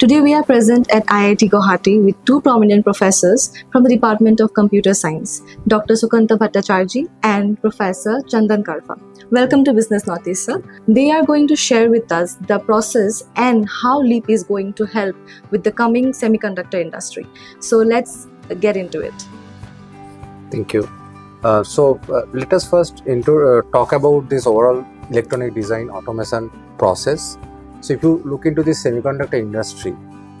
Today we are present at IIT Guwahati with two prominent professors from the Department of Computer Science, Dr. Sukanta Bhattacharjee and Professor Chandan Karfa. Welcome to Business Northeast, sir. They are going to share with us the process and how LEAP is going to help with the coming semiconductor industry. So let's get into it. Thank you. Uh, so uh, let us first into uh, talk about this overall electronic design automation process so if you look into the semiconductor industry,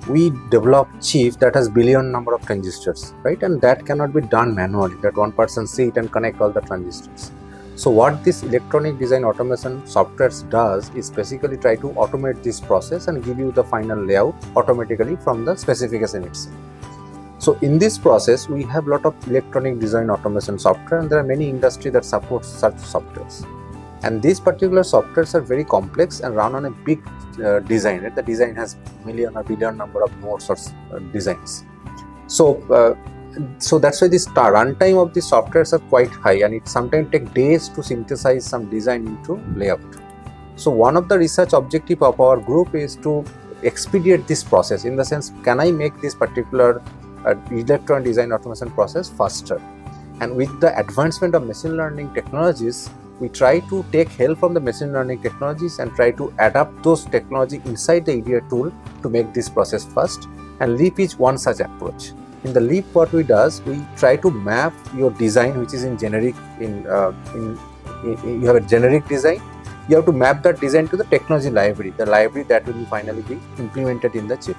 we develop chip that has billion number of transistors, right? And that cannot be done manually. That one person sit and connect all the transistors. So what this electronic design automation software does is basically try to automate this process and give you the final layout automatically from the specification itself. So in this process, we have a lot of electronic design automation software and there are many industry that supports such softwares and these particular softwares are very complex and run on a big uh, design right? the design has million or billion number of nodes or uh, designs. So uh, so that's why this runtime of the softwares are quite high and it sometimes take days to synthesize some design into layout. So one of the research objective of our group is to expedite this process in the sense can i make this particular uh, electron design automation process faster? And with the advancement of machine learning technologies we try to take help from the machine learning technologies and try to adapt those technology inside the EDA tool to make this process fast and Leap is one such approach. In the Leap what we does, we try to map your design which is in generic, in, uh, in, in, you have a generic design, you have to map that design to the technology library, the library that will finally be implemented in the chip.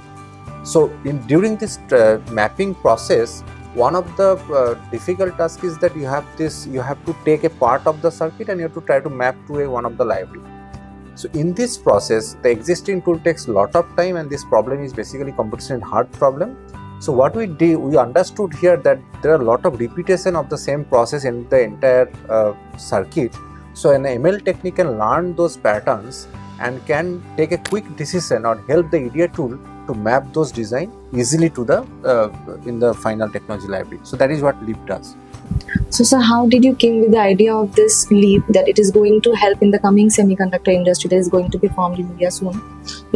So in during this uh, mapping process, one of the uh, difficult tasks is that you have this you have to take a part of the circuit and you have to try to map to a one of the library so in this process the existing tool takes a lot of time and this problem is basically computational hard problem. So what we did we understood here that there are a lot of repetition of the same process in the entire uh, circuit. So an ml technique can learn those patterns and can take a quick decision or help the EDA tool to map those design easily to the uh, in the final technology library. So that is what leap does. So sir how did you came with the idea of this leap that it is going to help in the coming semiconductor industry that is going to be formed in india soon?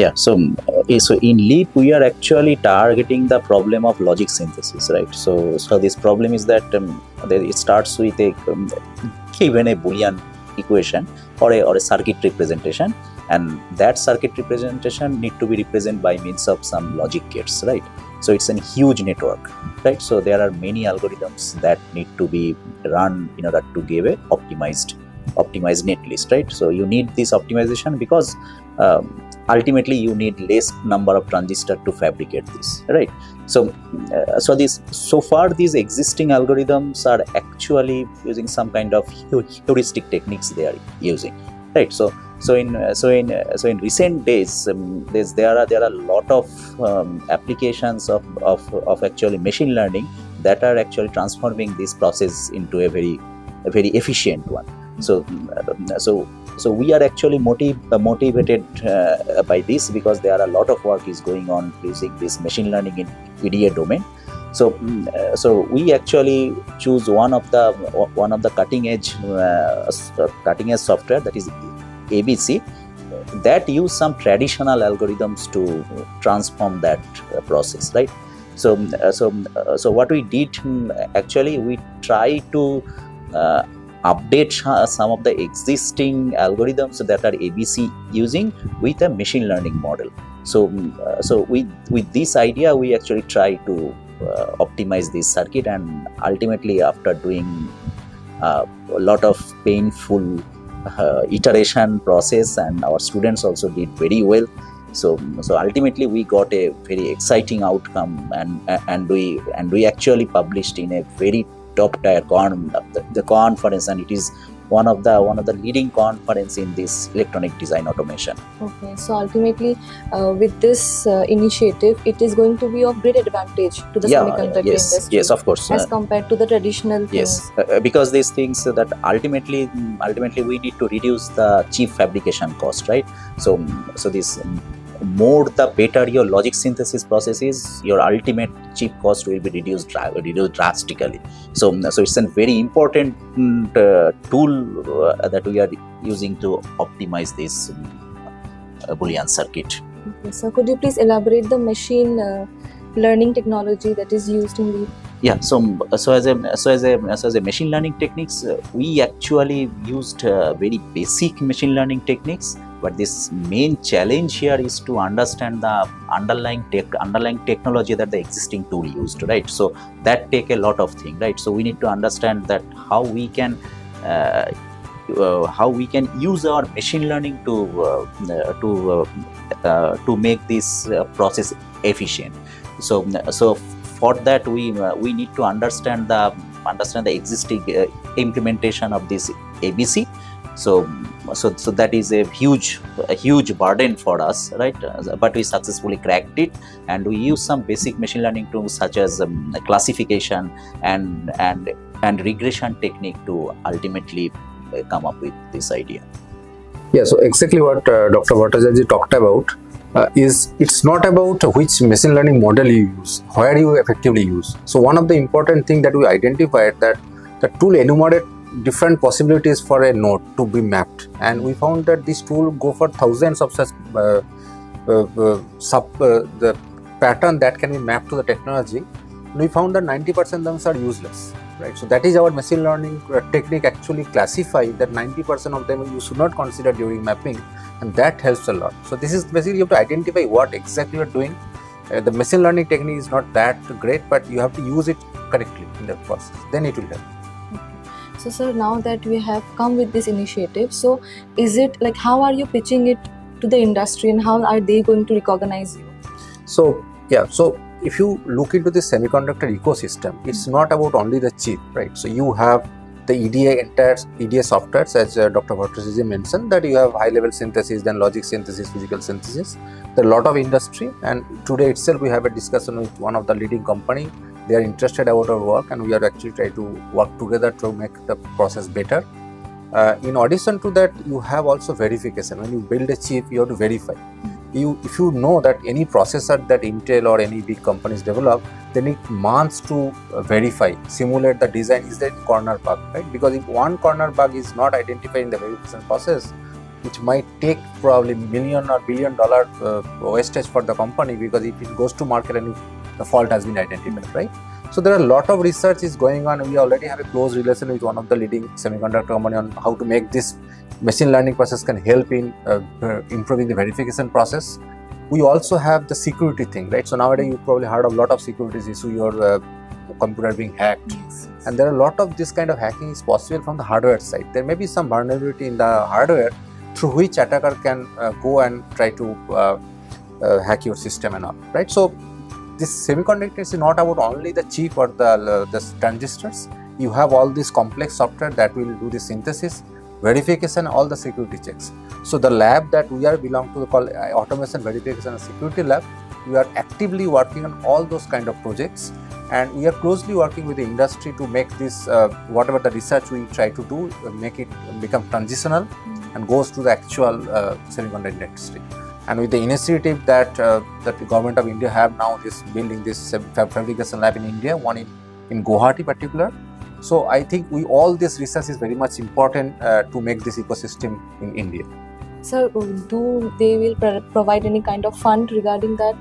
Yeah so uh, so in leap we are actually targeting the problem of logic synthesis right? So so this problem is that um, it starts with a um, given a boolean equation or a, or a circuit representation and that circuit representation need to be represented by means of some logic gates right? So it's a huge network right? So there are many algorithms that need to be run in order to give a optimized optimized netlist right? So you need this optimization because um, ultimately you need less number of transistor to fabricate this right? So uh, so this so far these existing algorithms are actually using some kind of heuristic techniques they are using right? So so in so in so in recent days um, there are there are a lot of um, applications of, of of actually machine learning that are actually transforming this process into a very a very efficient one. So uh, so so we are actually motiv- uh, motivated uh, by this because there are a lot of work is going on using this machine learning in EDA domain. So mm, uh, so we actually choose one of the one of the cutting edge uh, cutting edge software that is ABC that use some traditional algorithms to transform that uh, process, right? So, uh, so, uh, so what we did um, actually we try to uh, update some of the existing algorithms that are ABC using with a machine learning model. So, um, uh, so with with this idea, we actually try to uh, optimize this circuit, and ultimately, after doing a lot of painful uh, iteration process and our students also did very well. So so ultimately we got a very exciting outcome and and we and we actually published in a very top tier con the, the conference and it is one of the one of the leading conference in this electronic design automation. Okay so ultimately uh, with this uh, initiative it is going to be of great advantage to the yeah, semiconductor yes, industry yes of course as compared to the traditional yes uh, uh, because these things that ultimately ultimately we need to reduce the chip fabrication cost right? So so this more the better your logic synthesis process is your ultimate chip cost will be reduced, reduced drastically. So so it's a very important uh, tool uh, that we are using to optimize this uh, boolean circuit. Okay, so could you please elaborate the machine uh, learning technology that is used in the yeah so so as a so as a so as a machine learning techniques uh, we actually used uh, very basic machine learning techniques but this main challenge here is to understand the underlying tech underlying technology that the existing tool used right? So that take a lot of thing, right? So we need to understand that how we can uh, uh, how we can use our machine learning to uh, uh, to uh, uh, to make this process efficient. So so for that we we need to understand the understand the existing implementation of this abc so so so that is a huge a huge burden for us right but we successfully cracked it and we use some basic machine learning tools such as um, classification and and and regression technique to ultimately uh, come up with this idea Yeah, so exactly what uh, Dr. Bhattacharjee talked about uh, is it's not about which machine learning model you use, where you effectively use. So one of the important thing that we identified that the tool enumerate different possibilities for a node to be mapped, and we found that this tool go for thousands of such uh, uh, uh, sub uh, the pattern that can be mapped to the technology. We found that 90% of them are useless right? So that is our machine learning uh, technique actually classify that 90% of them you should not consider during mapping and that helps a lot. So this is basically you have to identify what exactly you are doing. Uh, the machine learning technique is not that great but you have to use it correctly in the process. Then it will help So, sir, now that we have come with this initiative, so is it like how are you pitching it to the industry and how are they going to recognize you? so yeah so if you look into the semiconductor ecosystem it's not about only the chip right? So you have the eda entire eda softwares as uh, dr Bhattacharjee mentioned that you have high level synthesis then logic synthesis physical synthesis. There are a lot of industry and today itself we have a discussion with one of the leading company they are interested about our work and we are actually trying to work together to make the process better. Uh, in addition to that you have also verification. When you build a chip you have to verify. You if you know that any processor that intel or any big companies develop they need months to uh, verify simulate the design is there corner bug right? Because if one corner bug is not identified in the verification process which might take probably million or billion dollar uh, wastage for the company because if it goes to market and if the fault has been identified right? So there are a lot of research is going on. We already have a close relation with one of the leading semiconductor company on how to make this machine learning process can help in uh, uh, improving the verification process. We also have the security thing right? So nowadays you probably heard of a lot of security issue your uh, computer being hacked. Yes. and there are a lot of this kind of hacking is possible from the hardware side. There may be some vulnerability in the hardware through which attacker can uh, go and try to uh, uh, hack your system and all right? So this semiconductor is not about only the chip or the, uh, the transistors. You have all this complex software that will do the synthesis verification all the security checks. So the lab that we are belong to called uh, automation verification and security lab we are actively working on all those kind of projects. And we are closely working with the industry to make this uh, whatever the research we try to do uh, make it become transitional and goes to the actual uh, semiconductor industry and with the initiative that uh, that the government of india have now this building this fabrication lab in india one in in guwahati particular so i think we all this research is very much important uh, to make this ecosystem in india Sir, do they will pro- provide any kind of fund regarding that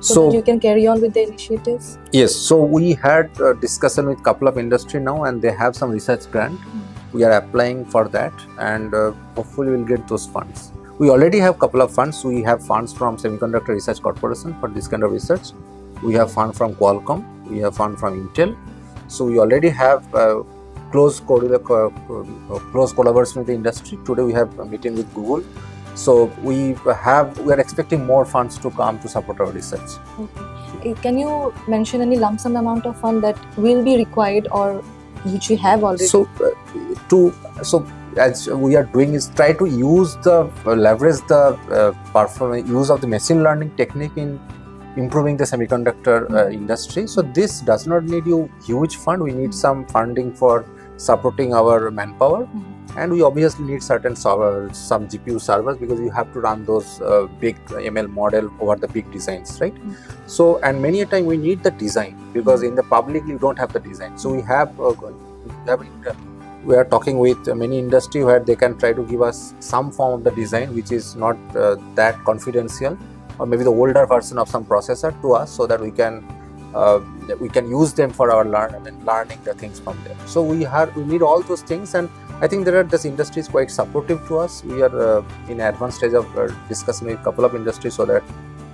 so, so that you can carry on with the initiatives? Yes, so we had a discussion with couple of industry now, and they have some research grant. We are applying for that, and uh, hopefully we'll get those funds. We already have a couple of funds. We have funds from Semiconductor Research Corporation for this kind of research. We have fund from Qualcomm. We have fund from Intel. So we already have uh, close co- uh, close collaboration with the industry. Today we have a meeting with Google. So we have we are expecting more funds to come to support our research. Okay. Uh, Can you mention any lump sum amount of fund that will be required or which we have already? so uh, to so as we are doing is try to use the uh, leverage the uh, performance use of the machine learning technique in improving the semiconductor uh, industry. So this does not need you huge fund. We need some funding for supporting our manpower. Mhm. and we obviously need certain server, some gpu servers because you have to run those uh, big ml model over the big designs right? Mhm. so and many a time we need the design because in the public you don't have the design. So we have uh, we have we are talking with many industry where they can try to give us some form of the design which is not uh, that confidential or maybe the older version of some processor to us so that we can uh, we can use them for our learn I mean, learning the things from there. So we have we need all those things, and I think there are this industry is quite supportive to us. We are uh, in advanced stage of uh, discussing with a couple of industries so that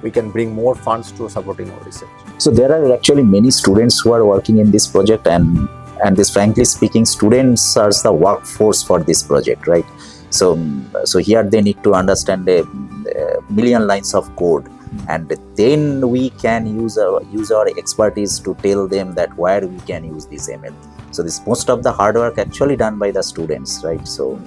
we can bring more funds to supporting our research. So there are actually many students who are working in this project, and and this frankly speaking, students are the workforce for this project, right? So so here they need to understand a, a million lines of code. And then we can use our use our expertise to tell them that where we can use this ml so this most of the hard work actually done by the students right? So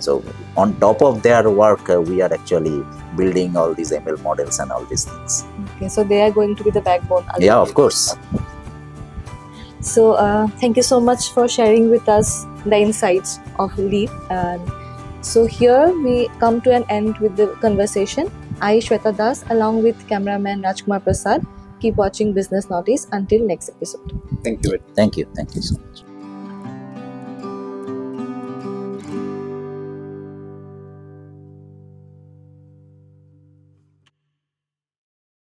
so on top of their work uh, we are actually building all these ml models and all these things. Okay, so they are going to be the backbone. yeah of course So uh, thank you so much for sharing with us the insights of LEAP. And so here we come to an end with the conversation. I, Shweta Das, along with cameraman Rajkumar Prasad, keep watching Business Northeast until next episode. Thank you. thank you thank you so much